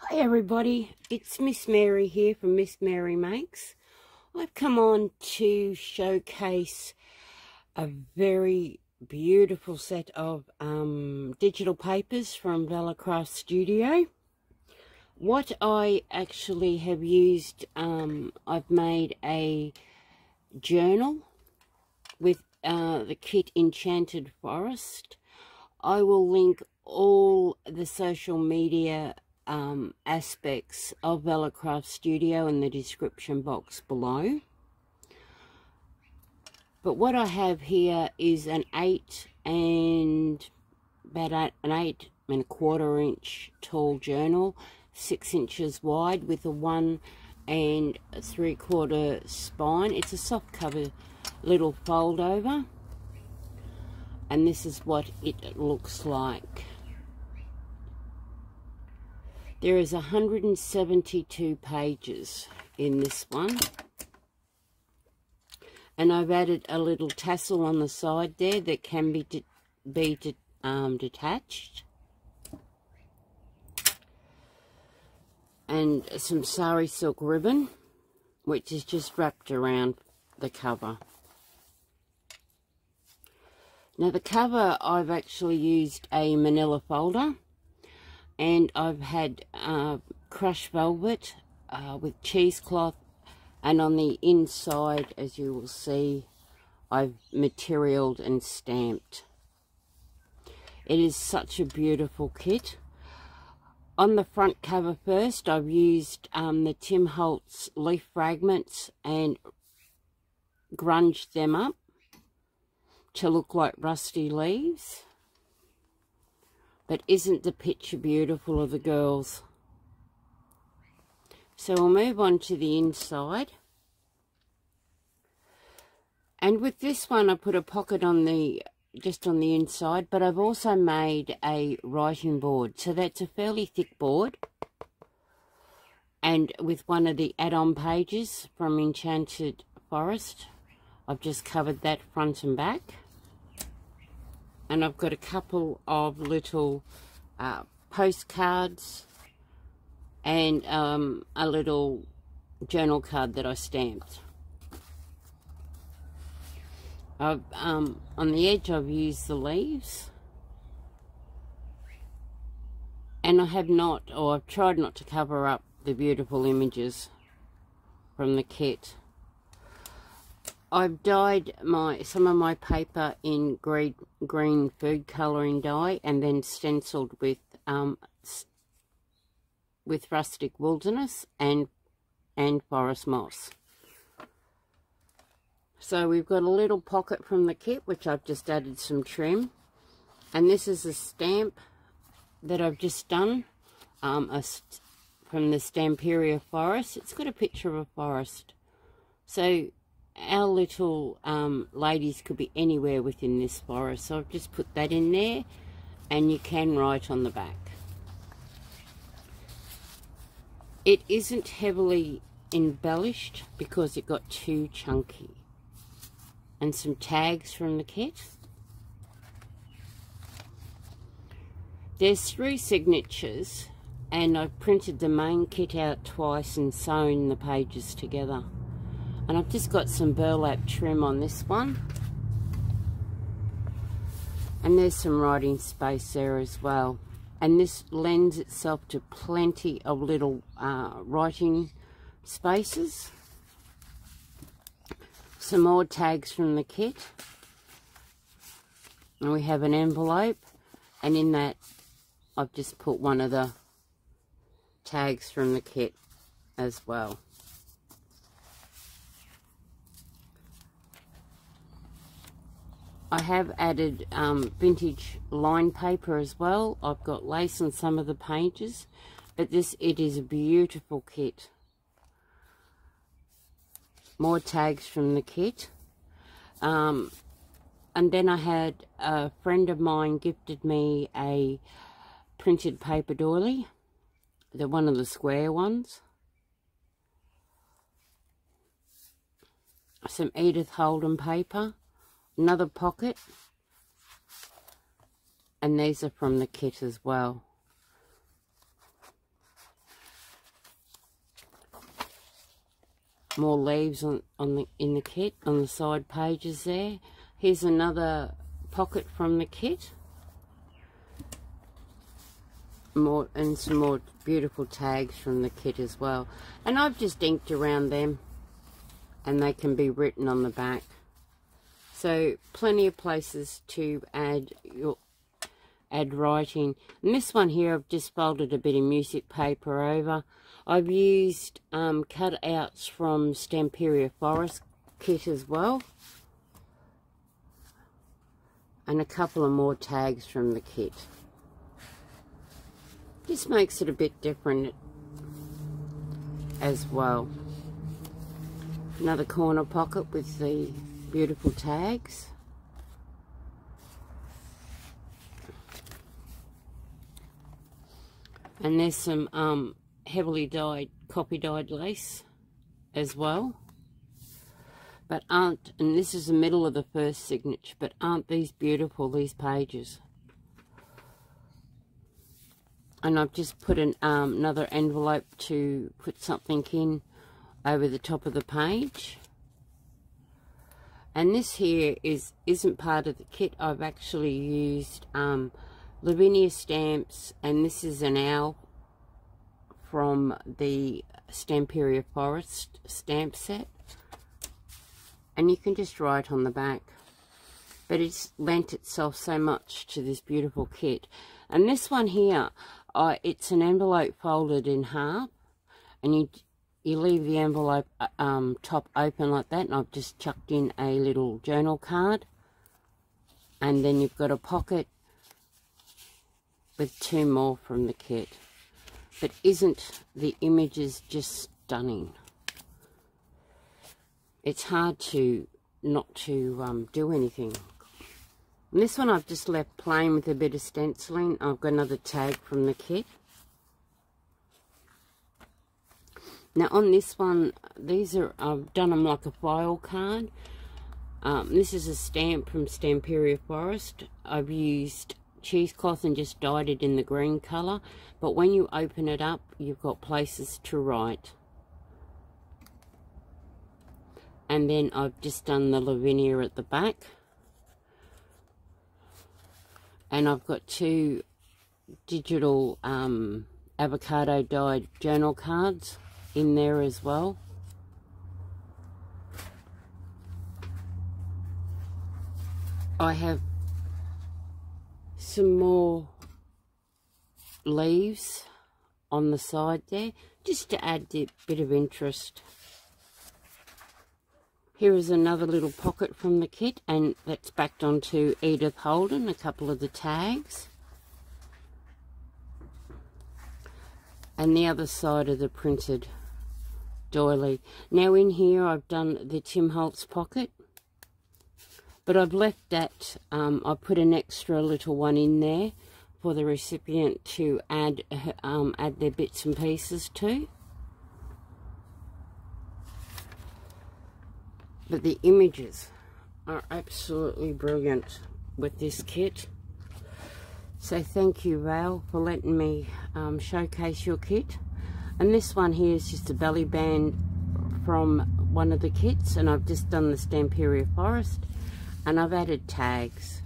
Hi everybody, it's Miss Mary here from Miss Mary Makes. I've come on to showcase a very beautiful set of um, digital papers from Valia Craft Studio. What I actually have used, um, I've made a journal with uh, the kit Enchanted Forest. I will link all the social media um, aspects of Valia Craft Studio in the description box below. But what I have here is an 8 and about an 8 and a quarter inch tall journal, 6 inches wide with a 1 and 3 quarter spine. It's a soft cover little fold over. And this is what it looks like. There is 172 pages in this one. And I've added a little tassel on the side there that can be de be de um, detached. And some sari silk ribbon, which is just wrapped around the cover. Now the cover, I've actually used a manila folder and I've had uh, crushed velvet uh, with cheesecloth. And on the inside as you will see I've materialed and stamped. It is such a beautiful kit. On the front cover first I've used um, the Tim Holtz leaf fragments and grunged them up to look like rusty leaves but isn't the picture beautiful of the girls? So we'll move on to the inside. And with this one, I put a pocket on the just on the inside, but I've also made a writing board. So that's a fairly thick board. And with one of the add-on pages from Enchanted Forest, I've just covered that front and back and I've got a couple of little uh, postcards and um, a little journal card that I stamped. I've, um, on the edge I've used the leaves and I have not, or I've tried not to cover up the beautiful images from the kit. I've dyed my some of my paper in green, green food colouring dye and then stenciled with um, with rustic wilderness and and forest moss. So we've got a little pocket from the kit which I've just added some trim and this is a stamp that I've just done um, a from the Stamperia forest. It's got a picture of a forest. So our little um, ladies could be anywhere within this forest. So I've just put that in there and you can write on the back. It isn't heavily embellished because it got too chunky. And some tags from the kit. There's three signatures and I've printed the main kit out twice and sewn the pages together. And I've just got some burlap trim on this one. And there's some writing space there as well. And this lends itself to plenty of little uh, writing spaces. Some more tags from the kit. And we have an envelope. And in that, I've just put one of the tags from the kit as well. I have added um, vintage line paper as well. I've got lace on some of the pages. But this, it is a beautiful kit. More tags from the kit. Um, and then I had a friend of mine gifted me a printed paper doily. The one of the square ones. Some Edith Holden paper Another pocket. And these are from the kit as well. More leaves on, on the in the kit on the side pages there. Here's another pocket from the kit. More and some more beautiful tags from the kit as well. And I've just inked around them and they can be written on the back. So plenty of places to add your add writing. And this one here I've just folded a bit of music paper over. I've used um, cutouts from Stamperia Forest kit as well. And a couple of more tags from the kit. Just makes it a bit different as well. Another corner pocket with the beautiful tags. And there's some um, heavily dyed, copy dyed lace as well. But aren't, and this is the middle of the first signature, but aren't these beautiful, these pages? And I've just put an, um, another envelope to put something in over the top of the page. And this here is, isn't part of the kit. I've actually used um, Lavinia stamps, and this is an owl from the Stamperia Forest stamp set. And you can just write on the back. But it's lent itself so much to this beautiful kit. And this one here, uh, it's an envelope folded in half. And you you leave the envelope uh, um, top open like that. And I've just chucked in a little journal card. And then you've got a pocket with two more from the kit. But isn't the images just stunning? It's hard to not to um, do anything. And this one I've just left plain with a bit of stenciling. I've got another tag from the kit. Now on this one, these are, I've done them like a file card. Um, this is a stamp from Stamperia Forest. I've used cheesecloth and just dyed it in the green colour. But when you open it up, you've got places to write. And then I've just done the Lavinia at the back. And I've got two digital um, avocado dyed journal cards in there as well. I have some more leaves on the side there just to add a bit of interest. Here is another little pocket from the kit and that's backed onto Edith Holden, a couple of the tags. And the other side of the printed doily. Now in here I've done the Tim Holtz pocket but I've left that, um, I put an extra little one in there for the recipient to add, um, add their bits and pieces to. But the images are absolutely brilliant with this kit. So thank you, Val, for letting me um, showcase your kit. And this one here is just a belly band from one of the kits, and I've just done the Stamperia Forest and I've added tags.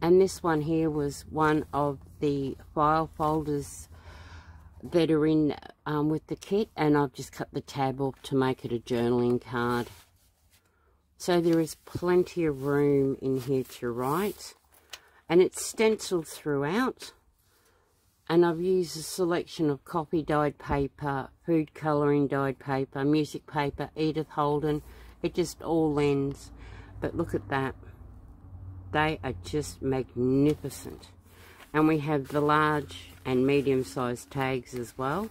And this one here was one of the file folders that are in um, with the kit and I've just cut the tab off to make it a journaling card. So there is plenty of room in here to write and it's stenciled throughout and I've used a selection of copy dyed paper, food colouring dyed paper, music paper, Edith Holden, it just all lends but look at that. They are just magnificent. And we have the large and medium-sized tags as well.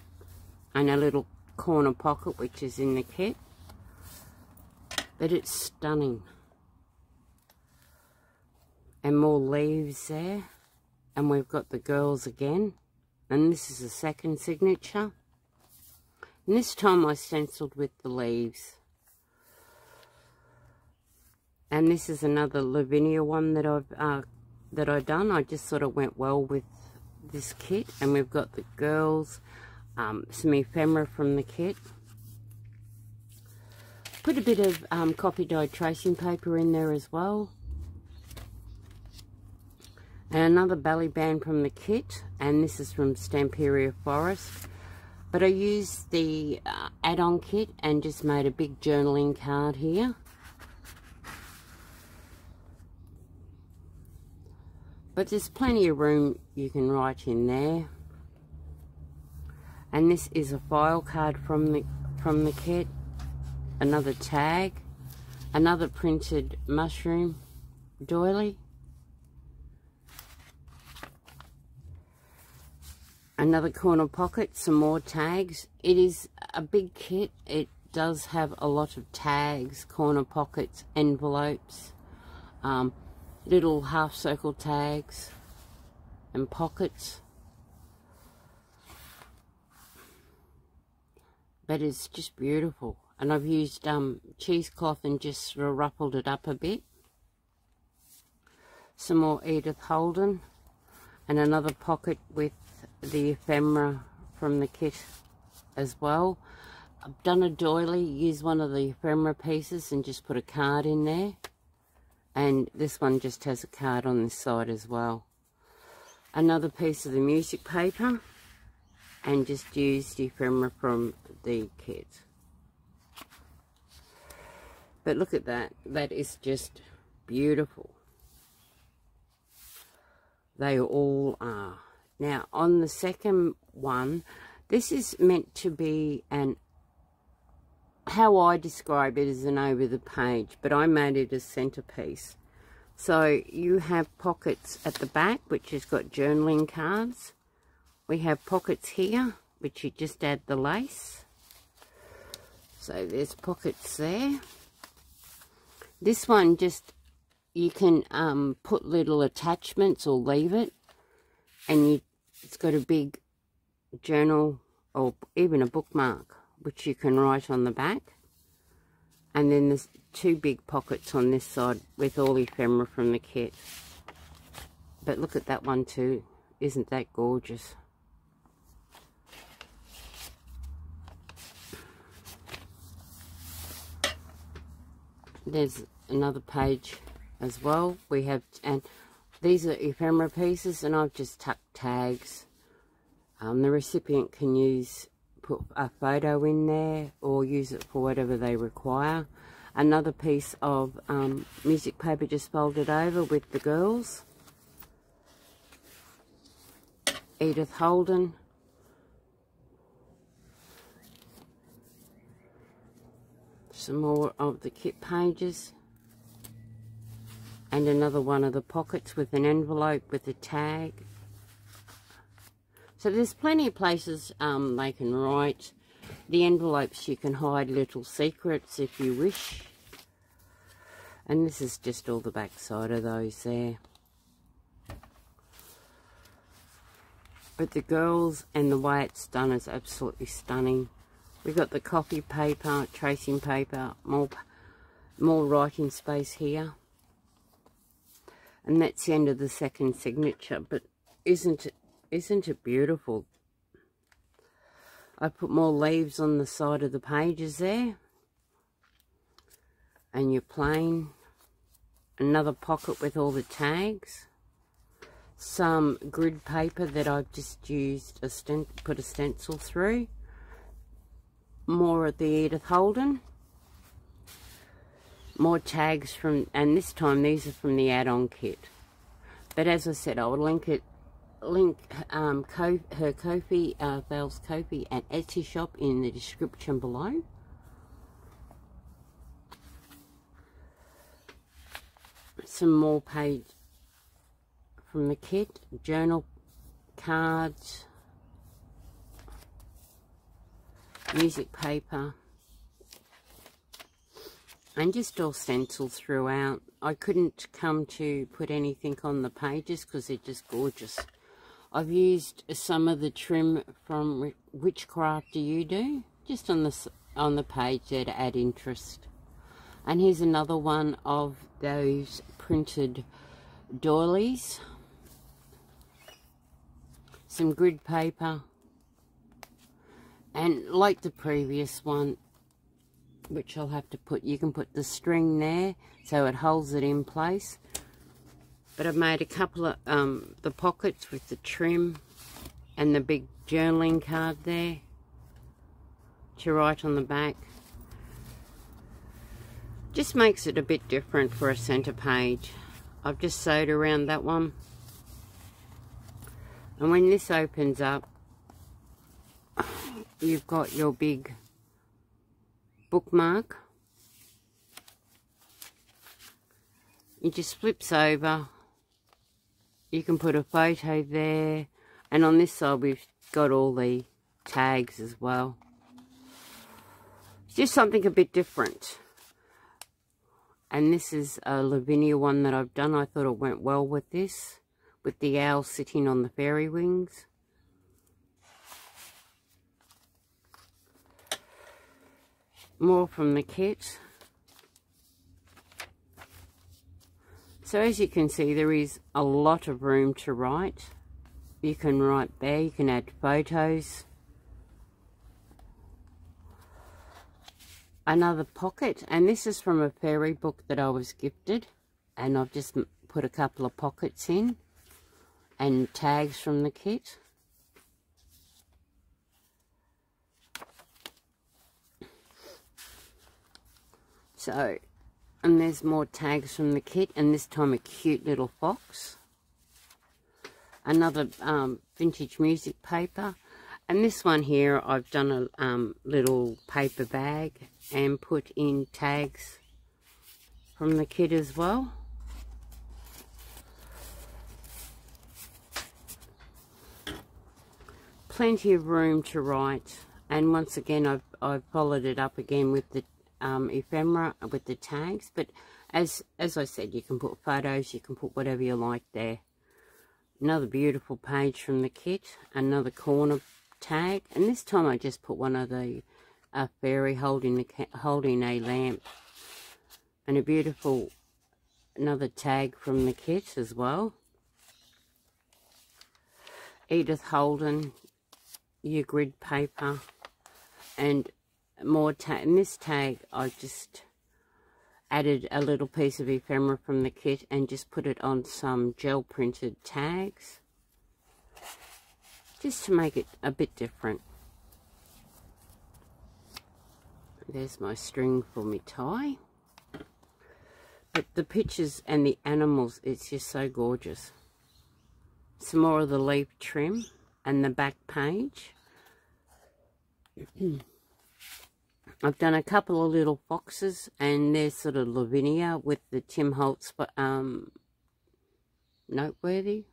And a little corner pocket, which is in the kit. But it's stunning. And more leaves there. And we've got the girls again. And this is the second signature. And this time I stenciled with the leaves. And this is another Lavinia one that I've uh, that I've done. I just sort of went well with this kit. And we've got the girls, um, some ephemera from the kit. Put a bit of um, copy dyed tracing paper in there as well. Another belly band from the kit. And this is from Stamperia Forest. But I used the uh, add-on kit and just made a big journaling card here. But there's plenty of room you can write in there. And this is a file card from the from the kit. Another tag. Another printed mushroom doily. Another corner pocket, some more tags. It is a big kit. It does have a lot of tags, corner pockets, envelopes. Um, little half circle tags and pockets. But it's just beautiful. And I've used um, cheesecloth and just sort of ruffled it up a bit. Some more Edith Holden. And another pocket with the ephemera from the kit as well. I've done a doily, used one of the ephemera pieces and just put a card in there. And this one just has a card on this side as well. Another piece of the music paper and just used ephemera from the kit. But look at that. That is just beautiful. They all are now on the second one this is meant to be an how I describe it is an over the page, but I made it a centerpiece. So you have pockets at the back, which has got journaling cards. We have pockets here, which you just add the lace. So there's pockets there. This one just, you can um, put little attachments or leave it. And you, it's got a big journal or even a bookmark which you can write on the back. And then there's two big pockets on this side with all ephemera from the kit. But look at that one too. Isn't that gorgeous? There's another page as well. We have, and these are ephemera pieces and I've just tucked tags. Um, the recipient can use put a photo in there or use it for whatever they require. Another piece of um, music paper just folded over with the girls. Edith Holden. Some more of the kit pages. And another one of the pockets with an envelope with a tag so there's plenty of places um, they can write. The envelopes you can hide little secrets if you wish. And this is just all the back side of those there. But the girls and the way it's done is absolutely stunning. We've got the copy paper, tracing paper, more, more writing space here. And that's the end of the second signature. But isn't it isn't it beautiful? I put more leaves on the side of the pages there. And your plain. Another pocket with all the tags. Some grid paper that I've just used, a stent, put a stencil through. More of the Edith Holden. More tags from, and this time these are from the add-on kit. But as I said, I'll link it link um, Ko her Ko-fi, uh, Val's Ko-fi and Etsy shop in the description below. Some more page from the kit, journal cards, music paper, and just all stencils throughout. I couldn't come to put anything on the pages because they're just gorgeous. I've used some of the trim from Witchcraft Do You Do? Just on the, on the page there to add interest. And here's another one of those printed doilies. Some grid paper. And like the previous one, which I'll have to put, you can put the string there so it holds it in place. But I've made a couple of um, the pockets with the trim and the big journaling card there to write on the back. Just makes it a bit different for a centre page. I've just sewed around that one. And when this opens up, you've got your big bookmark. It just flips over. You can put a photo there. And on this side we've got all the tags as well. It's just something a bit different. And this is a Lavinia one that I've done. I thought it went well with this. With the owl sitting on the fairy wings. More from the kit. So as you can see, there is a lot of room to write. You can write there, you can add photos. Another pocket, and this is from a fairy book that I was gifted. And I've just put a couple of pockets in and tags from the kit. So, and there's more tags from the kit, and this time a cute little fox. Another um, vintage music paper. And this one here, I've done a um, little paper bag and put in tags from the kit as well. Plenty of room to write. And once again, I've, I've followed it up again with the um, ephemera with the tags. But as, as I said, you can put photos, you can put whatever you like there. Another beautiful page from the kit. Another corner tag. And this time I just put one of the a fairy holding, the, holding a lamp. And a beautiful, another tag from the kit as well. Edith Holden, your grid paper. And more tag. In this tag, I just added a little piece of ephemera from the kit and just put it on some gel printed tags. Just to make it a bit different. There's my string for my tie. But the pictures and the animals, it's just so gorgeous. Some more of the leaf trim and the back page. I've done a couple of little foxes and they're sort of Lavinia with the Tim Holtz um, noteworthy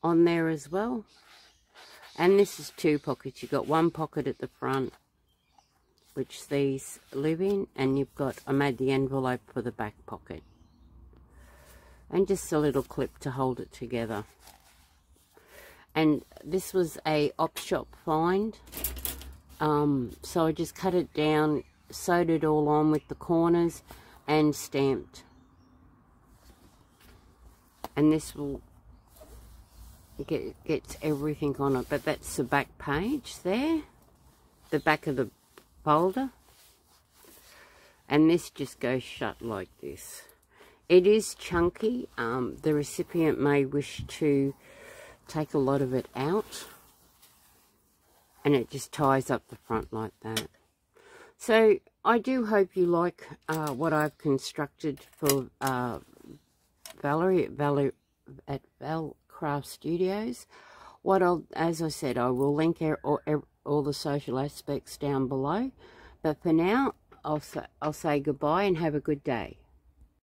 on there as well. And this is two pockets. You've got one pocket at the front, which these live in, and you've got, I made the envelope for the back pocket. And just a little clip to hold it together. And this was a op shop find. Um, so I just cut it down, sewed it all on with the corners and stamped. And this will get gets everything on it. But that's the back page there. The back of the folder. And this just goes shut like this. It is chunky. Um, the recipient may wish to take a lot of it out and it just ties up the front like that. So I do hope you like uh, what I've constructed for uh, Valerie at, Valerie at Val Craft Studios. What I'll, as I said, I will link all, all the social aspects down below. But for now, I'll say, I'll say goodbye and have a good day.